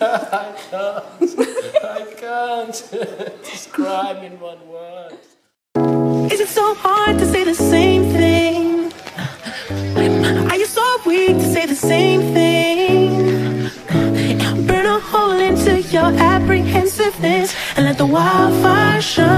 I can't. I can't describe in one word. Is it so hard to say the same thing? Are you so weak to say the same thing? Burn a hole into your apprehensiveness and let the wildfire shine.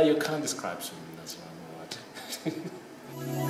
you can't describe Swindon, that's what I know.